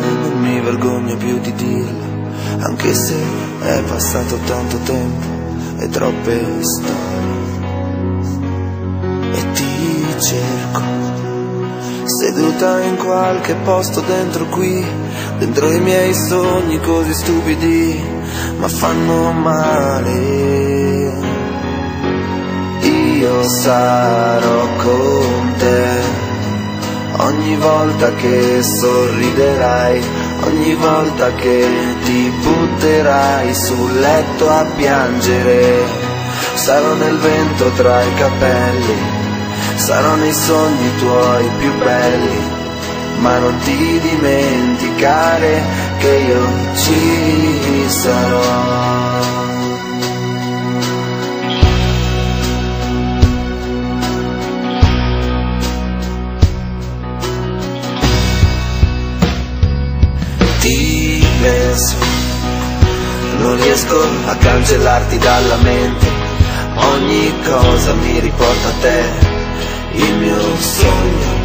non mi vergogno più di dirlo, anche se è passato tanto tempo e troppe storie. E ti cerco, seduta in qualche posto dentro qui, dentro i miei sogni così stupidi, ma fanno male. Io sarò con te ogni volta che sorriderai, ogni volta che ti butterai sul letto a piangere, sarò nel vento tra i capelli, sarò nei sogni tuoi più belli, ma non ti dimenticare che io ci sarò. Penso, non riesco a cancellarti dalla mente, ogni cosa mi riporta a te, il mio sogno.